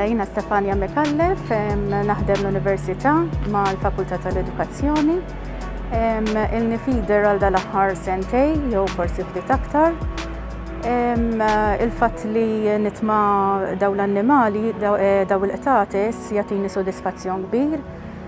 Lajna Stefania Mekallef, naħdem l-Università ma' l-Fakultà tal-Edukazzjoni. Il-nifider għal dal-aħħar sentej, jew forsi ftit aktar. Il-fatt li nitma daw l-annimali, daw eh, il-qtates, jatini sodisfazzjon kbir.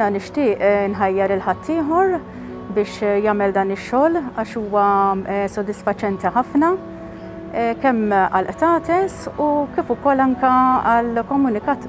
Jiena nixtieq eh, nħajjar il-ħaddieħor biex eh, jagħmel dan ix-xogħol għax huwa eh, sodisfaċenti ħafna kemm għal qtates u kif ukoll anka għal komunikat